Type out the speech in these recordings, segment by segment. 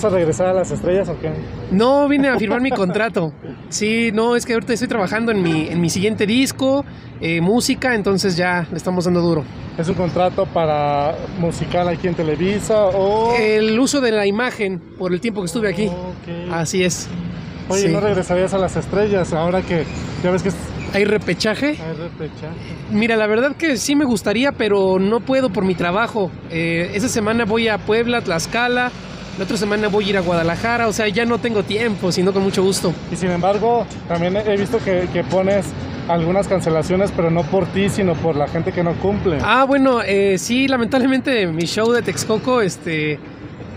¿Vas a regresar a las estrellas o qué? No, vine a firmar mi contrato. Sí, no, es que ahorita estoy trabajando en mi, en mi siguiente disco, eh, música, entonces ya le estamos dando duro. ¿Es un contrato para musical aquí en Televisa o...? El uso de la imagen por el tiempo que estuve aquí. Así es. Oye, sí. ¿no regresarías a las estrellas ahora que ya ves que. ¿Hay repechaje? hay repechaje? Mira, la verdad que sí me gustaría, pero no puedo por mi trabajo. Eh, esa semana voy a Puebla, Tlaxcala. La otra semana voy a ir a Guadalajara. O sea, ya no tengo tiempo, sino con mucho gusto. Y sin embargo, también he visto que, que pones algunas cancelaciones, pero no por ti, sino por la gente que no cumple. Ah, bueno, eh, sí, lamentablemente mi show de Texcoco, este,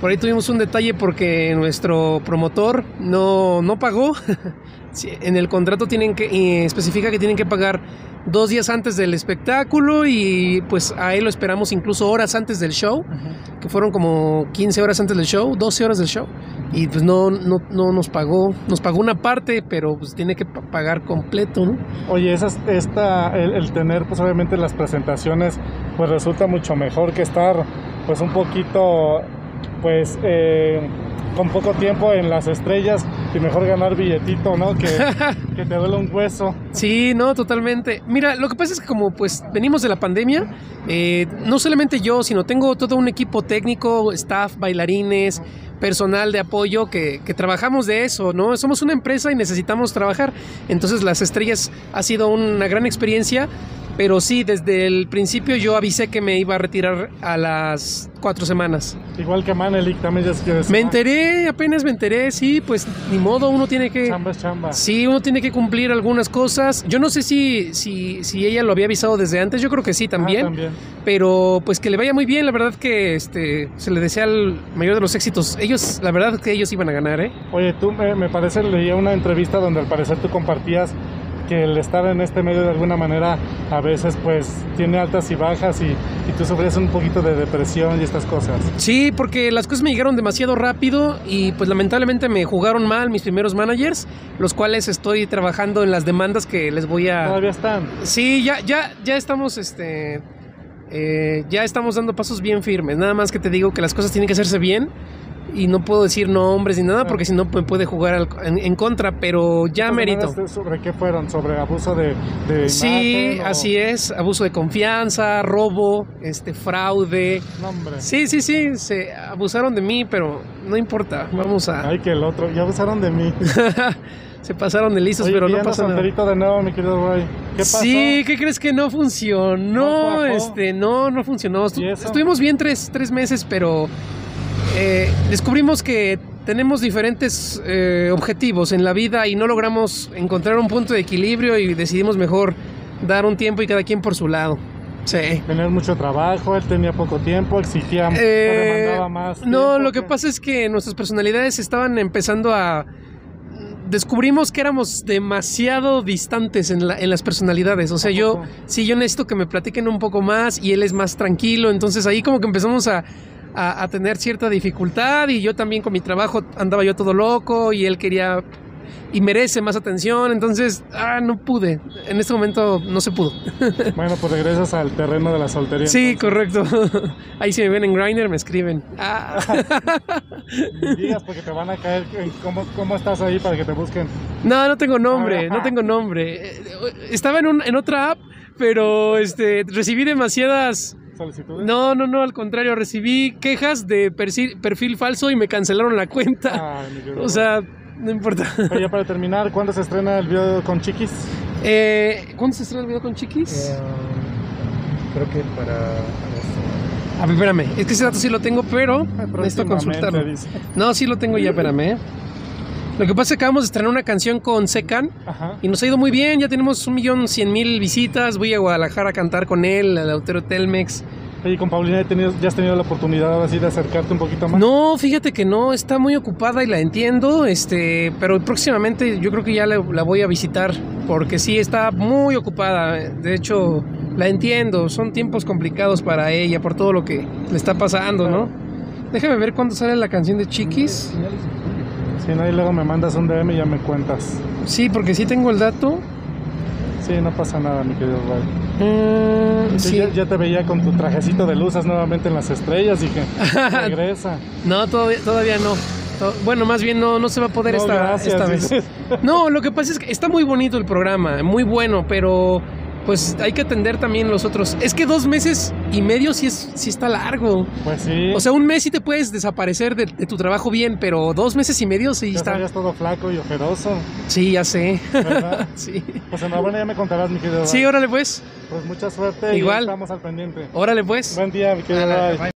por ahí tuvimos un detalle porque nuestro promotor no, no pagó. En el contrato tienen que eh, especifica que tienen que pagar dos días antes del espectáculo y pues a él lo esperamos incluso horas antes del show, que fueron como 15 horas antes del show, 12 horas del show y pues no, no, no nos pagó, nos pagó una parte, pero pues tiene que pa- pagar completo, ¿no? Oye, esas, esta, el, el tener pues obviamente las presentaciones pues resulta mucho mejor que estar pues un poquito pues eh, con poco tiempo en las estrellas y mejor ganar billetito, ¿no? Que, que te duele un hueso. Sí, no, totalmente. Mira, lo que pasa es que como pues venimos de la pandemia, eh, no solamente yo, sino tengo todo un equipo técnico, staff, bailarines, personal de apoyo que, que trabajamos de eso, ¿no? Somos una empresa y necesitamos trabajar. Entonces las estrellas ha sido una gran experiencia, pero sí, desde el principio yo avisé que me iba a retirar a las cuatro semanas. Igual que Manelik también ya se quiere Me enteré, apenas me enteré, sí, pues ni modo, uno tiene que... Chamba es chamba. Sí, uno tiene que cumplir algunas cosas. Yo no sé si, si, si ella lo había avisado desde antes, yo creo que sí Ah, también. también. Pero pues que le vaya muy bien, la verdad que este se le desea el mayor de los éxitos. Ellos, la verdad que ellos iban a ganar, ¿eh? Oye, tú me, me parece, leía una entrevista donde al parecer tú compartías que el estar en este medio de alguna manera a veces pues tiene altas y bajas y, y tú sufrías un poquito de depresión y estas cosas. Sí, porque las cosas me llegaron demasiado rápido y pues lamentablemente me jugaron mal mis primeros managers, los cuales estoy trabajando en las demandas que les voy a... Todavía están. Sí, ya, ya, ya estamos, este, eh, ya estamos dando pasos bien firmes. Nada más que te digo que las cosas tienen que hacerse bien y no puedo decir nombres ni nada porque si no me puede jugar al- en, en contra, pero ya merito. ¿Sobre qué fueron? ¿Sobre abuso de, de Sí, imagen o- así es, abuso de confianza, robo, este, fraude. No, hombre. Sí, sí, sí, se abusaron de mí, pero no importa, vamos a... Ay, que el otro. Ya abusaron de mí. se pasaron de listos, Oye, pero no ya pasa nada. de nuevo, mi querido Roy. ¿Qué pasó? Sí, ¿qué crees que no funcionó? ¿No este, no, no funcionó. Estuvimos bien tres, tres meses, pero eh, descubrimos que tenemos diferentes eh, objetivos en la vida y no logramos encontrar un punto de equilibrio y decidimos mejor dar un tiempo y cada quien por su lado. Sí. Tener mucho trabajo, él tenía poco tiempo, exigía, Eh, demandaba más. no, lo que pasa es que nuestras personalidades estaban empezando a... Descubrimos que éramos demasiado distantes en, la- en las personalidades. O sea, ¿A yo, sí, yo necesito que me platiquen un poco más y él es más tranquilo. Entonces ahí como que empezamos a, a- a tener cierta dificultad y yo también con mi trabajo andaba yo todo loco y él quería y merece más atención. Entonces, ah, no pude. En este momento no se pudo. Bueno, pues regresas al terreno de la soltería. Sí, entonces. correcto. Ahí si me ven en Grindr me escriben. Ah. Digas porque te van a caer. ¿Cómo, ¿Cómo estás ahí para que te busquen? No, no tengo nombre, no tengo nombre. Eh, Estaba en, un- en otra app, pero este, recibí demasiadas... ¿Solicitudes? No, no, no, al contrario, recibí quejas de perfil, perfil falso y me cancelaron la cuenta. Ay, querido O sea, no importa. Oye, ya para terminar, ¿cuándo se estrena el video con Chiquis? Eh, ¿Cuándo se estrena el video con Chiquis? Eh, creo que para agosto. A ver, espérame, es que ese dato sí lo tengo, pero necesito Próximamente, consultarlo. No, sí lo tengo ya, espérame. Lo que pasa es que acabamos de estrenar una canción con Secan y nos ha ido muy bien. Ya tenemos un millón cien mil visitas. Voy a Guadalajara a cantar con él, al Autero Telmex. Oye, con Paulina ¿ya, tenido- ya has tenido la oportunidad ahora sí de acercarte un poquito más. No, fíjate que no, está muy ocupada y la entiendo, este, pero próximamente yo creo que ya la, la voy a visitar porque sí está muy ocupada. De hecho, la entiendo, son tiempos complicados para ella por todo lo que le está pasando, ¿no? Déjame ver cuándo sale la canción de Chiquis. Si no, y luego me mandas un DM y ya me cuentas. Sí, porque sí tengo el dato. Sí, no pasa nada, mi querido Ray. Mm, Sí, ya, ya te veía con tu trajecito de luces nuevamente en las estrellas y que regresa. No, todavía, todavía no. Bueno, más bien no, no se va a poder No, esta, gracias, esta vez. No, lo que pasa es que está muy bonito el programa, muy bueno, pero pues hay que atender también los otros. Es que dos meses y medio sí, es, sí está largo. Pues sí. O sea, un mes sí te puedes desaparecer de, de tu trabajo bien, pero dos meses y medio sí ya está. estarías todo flaco y ojeroso, Sí, ya sé. ¿verdad? sí. pues enhorabuena, ya me contarás, mi querido. Sí, órale pues. Pues mucha suerte Igual. y estamos al pendiente. Órale pues. Buen día, mi querido.